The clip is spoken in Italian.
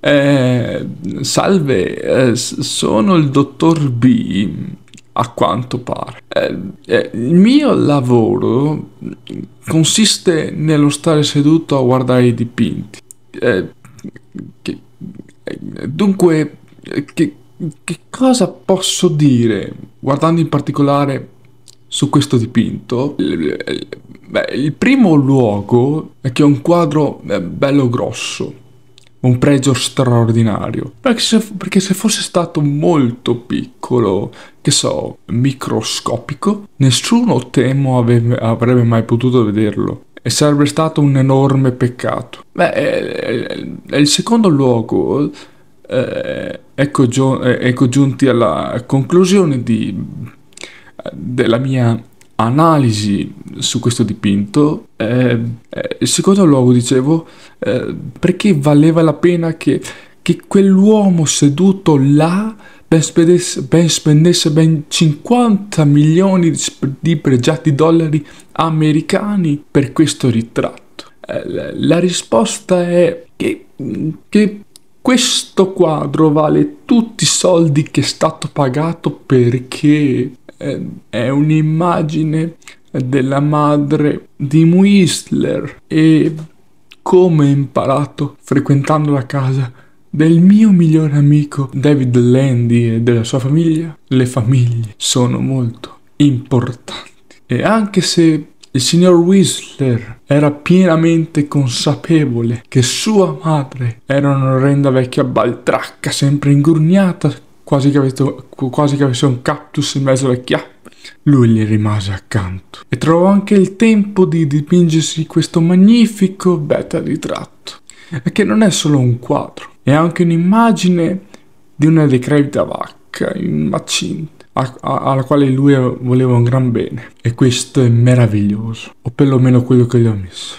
Eh, salve, eh, sono il dottor B, a quanto pare. Eh, eh, il mio lavoro consiste nello stare seduto a guardare i dipinti. Eh, che, eh, dunque, che, che cosa posso dire guardando in particolare su questo dipinto? Beh, il primo luogo è che è un quadro bello grosso un pregio straordinario. Perché se, perché se, fosse stato molto piccolo, che so, microscopico, nessuno temo avrebbe, avrebbe mai potuto vederlo. E sarebbe stato un enorme peccato. Beh, è, è il secondo luogo. Eh, ecco, gio, ecco giunti alla conclusione di, della mia analisi su questo dipinto, eh, eh, secondo luogo dicevo, eh, perché valeva la pena che, che quell'uomo seduto là ben spendesse, ben spendesse ben 50 milioni di pregiati dollari americani per questo ritratto. Eh, la risposta è che, che questo quadro vale tutti i soldi che è stato pagato perché è un'immagine della madre di Whistler e come ho imparato frequentando la casa del mio migliore amico David Landy e della sua famiglia, le famiglie sono molto importanti. E anche se il signor Whistler era pienamente consapevole che sua madre era un'orrenda vecchia baltracca sempre ingurgnata quasi che, avesse, quasi che avesse un cactus in mezzo alle chiappe. Lui gli rimase accanto e trovò anche il tempo di dipingersi questo magnifico beta ritratto, che non è solo un quadro, è anche un'immagine di una decrepita vacca incinta alla quale lui voleva un gran bene. E questo è meraviglioso, o perlomeno quello che gli ho messo.